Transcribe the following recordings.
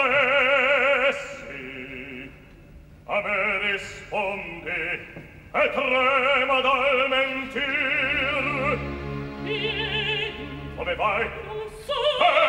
volessi a me rispondi e trema dal mentir. Vieni come vai? non so. Eh!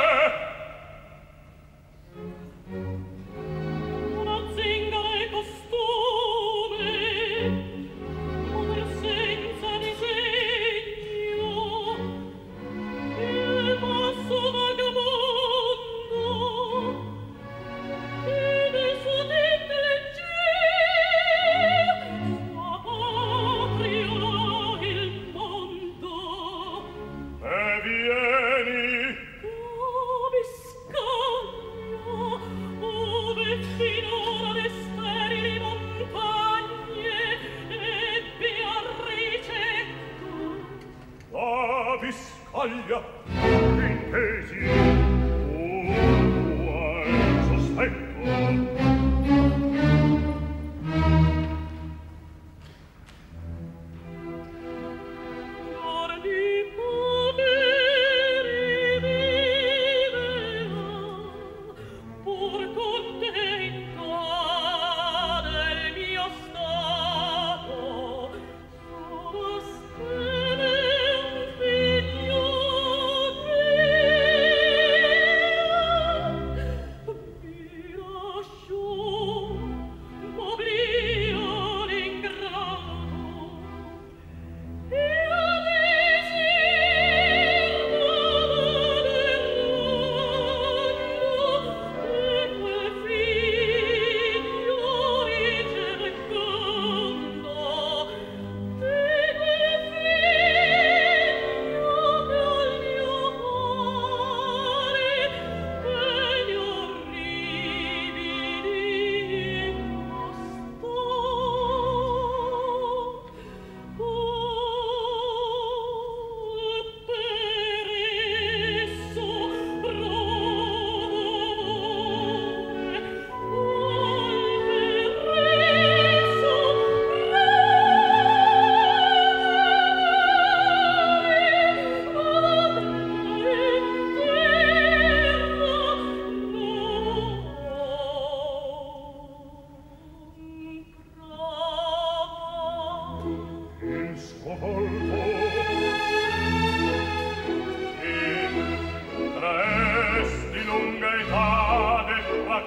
Biscaglia intesi un oh, tuo sospetto